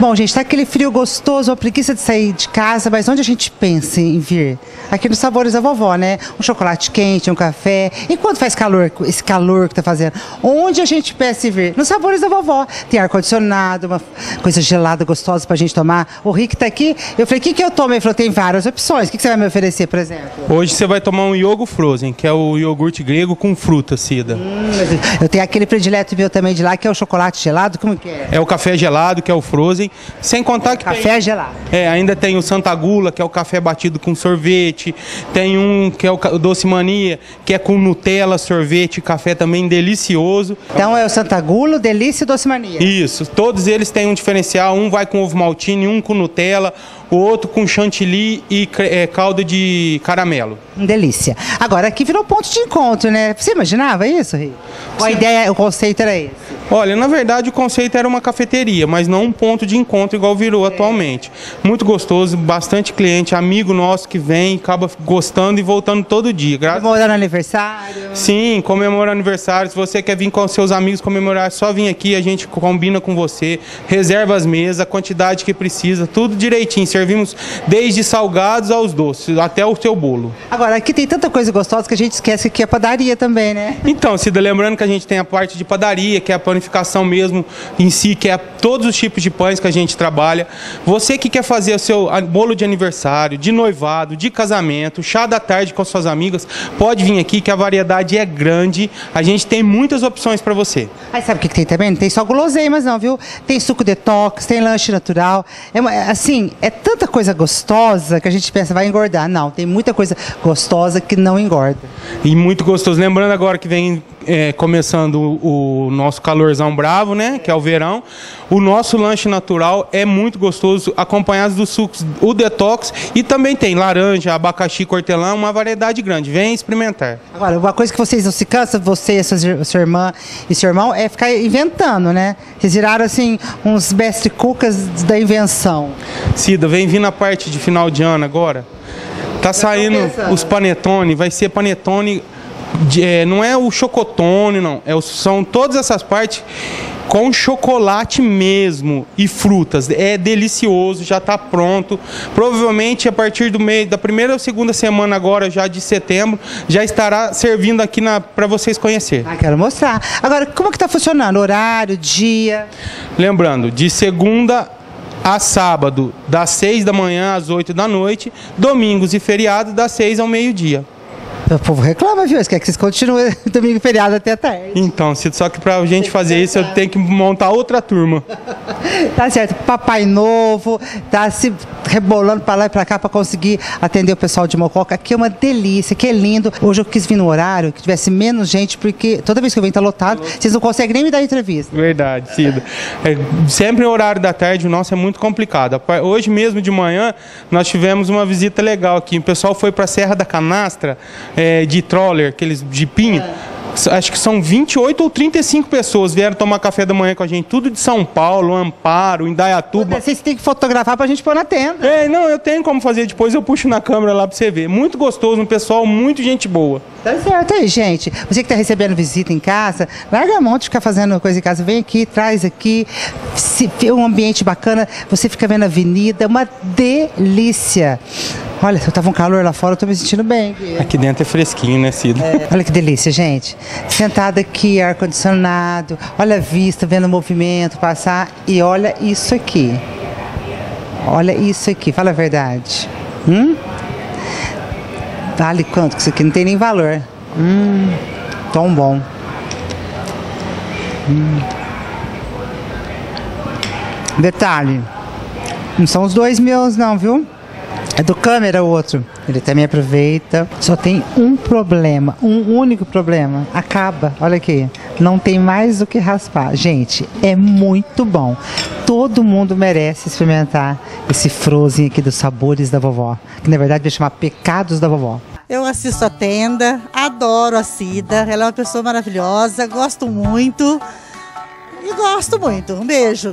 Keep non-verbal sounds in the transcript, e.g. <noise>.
Bom, gente, tá aquele frio gostoso, a preguiça de sair de casa, mas onde a gente pensa em vir? Aqui nos Sabores da Vovó, né? Um chocolate quente, um café. E quando faz calor, esse calor que tá fazendo? Onde a gente pensa em vir? Nos Sabores da Vovó. Tem ar-condicionado, uma coisa gelada, gostosa pra gente tomar. O Rick tá aqui. Eu falei, o que, que eu tomo? Ele falou, tem várias opções. O que, que você vai me oferecer, por exemplo? Hoje você vai tomar um Yogo Frozen, que é o iogurte grego com fruta, Cida. Hum, eu tenho aquele predileto meu também de lá, que é o chocolate gelado. Como que é? É o café gelado, que é o Frozen. Sem contar que. Café tem, gelado. É, ainda tem o Santa Gula, que é o café batido com sorvete. Tem um que é o Doce Mania, que é com Nutella, sorvete, café também delicioso. Então é o Santa Gulo, Delícia e Doce Mania. Isso, todos eles têm um diferencial. Um vai com ovo maltine, um com Nutella, o outro com chantilly e é, calda de caramelo. Delícia. Agora, aqui virou ponto de encontro, né? Você imaginava isso? Ou a ideia, o conceito era esse? Olha, na verdade o conceito era uma cafeteria, mas não um ponto de encontro igual virou atualmente. Muito gostoso, bastante cliente, amigo nosso que vem, acaba gostando e voltando todo dia. Gra- Comemorando aniversário. Sim, comemora aniversário. Se você quer vir com seus amigos comemorar, é só vir aqui, a gente combina com você, reserva as mesas, a quantidade que precisa, tudo direitinho. Servimos desde salgados aos doces, até o seu bolo. Agora, aqui tem tanta coisa gostosa que a gente esquece que é padaria também, né? Então, Cida, lembrando que a gente tem a parte de padaria, que é a panificação mesmo em si, que é todos os tipos de pães que a gente trabalha. Você que quer fazer o seu bolo de aniversário, de noivado, de casamento, chá da tarde com as suas amigas, pode vir aqui que a variedade é grande. A gente tem muitas opções para você. Aí sabe o que, que tem também? Não tem só guloseimas, não, viu? Tem suco detox, tem lanche natural. É assim, é tanta coisa gostosa que a gente pensa vai engordar. Não, tem muita coisa gostosa que não engorda. E muito gostoso. Lembrando agora que vem é, começando o, o nosso calorzão bravo, né? Que é o verão. O nosso lanche natural é muito gostoso, acompanhado dos sucos, o detox. E também tem laranja, abacaxi, cortelã, uma variedade grande. Vem experimentar. Agora, uma coisa que vocês não se cansam, você sua, sua irmã e seu irmão, é ficar inventando, né? Vocês viraram, assim, uns mestre cucas da invenção. Cida, vem vir na parte de final de ano agora. Tá saindo os panetone, vai ser panetone. De- é, não é o chocotone, não. É, são todas essas partes com chocolate mesmo e frutas. É delicioso, já está pronto. Provavelmente a partir do mês, da primeira ou segunda semana agora, já de setembro, já estará servindo aqui para vocês conhecer. Ah, quero mostrar. Agora, como que tá funcionando? Horário, dia? Lembrando, de segunda a sábado, das 6 da manhã às 8 da noite, domingos e feriados, das 6 ao meio-dia. O povo reclama, viu? Eles querem que vocês continuem <laughs> domingo feriado até tarde. Então, se- só que pra gente fazer isso, eu tenho que montar outra turma. Tá certo. Papai Novo tá se rebolando pra lá e pra cá pra conseguir atender o pessoal de Mococa. Aqui é uma delícia, que é lindo. Hoje eu quis vir no horário que tivesse menos gente, porque toda vez que eu venho tá lotado, vocês não conseguem nem me dar entrevista. Verdade, Cida. É, sempre o horário da tarde, o nosso é muito complicado. Hoje mesmo de manhã, nós tivemos uma visita legal aqui. O pessoal foi para a Serra da Canastra, é, de troller, aqueles de pinho. Acho que são 28 ou 35 pessoas vieram tomar café da manhã com a gente. Tudo de São Paulo, Amparo, Indaiatuba. Vocês têm que fotografar pra gente pôr na tenda. É, não, eu tenho como fazer depois, eu puxo na câmera lá pra você ver. Muito gostoso, um pessoal, muito gente boa. Tá certo aí, gente. Você que está recebendo visita em casa, larga a mão de ficar fazendo coisa em casa. Vem aqui, traz aqui. Se vê um ambiente bacana, você fica vendo a avenida, uma delícia. Olha, eu tava um calor lá fora, eu tô me sentindo bem. aqui. Dentro é fresquinho, né, Cida? Olha que delícia, gente. Sentada aqui, ar-condicionado, olha a vista, vendo o movimento passar e olha isso aqui. Olha isso aqui, fala a verdade. Hum? Vale quanto que isso aqui? Não tem nem valor. Hum, tão bom. Hum. Detalhe, não são os dois meus não, viu? É do câmera o outro. Ele também aproveita. Só tem um problema, um único problema. Acaba, olha aqui. Não tem mais o que raspar. Gente, é muito bom. Todo mundo merece experimentar esse frozen aqui dos sabores da vovó. Que na verdade vai chamar Pecados da Vovó. Eu assisto a tenda, adoro a Cida, ela é uma pessoa maravilhosa, gosto muito. E gosto muito. Um beijo.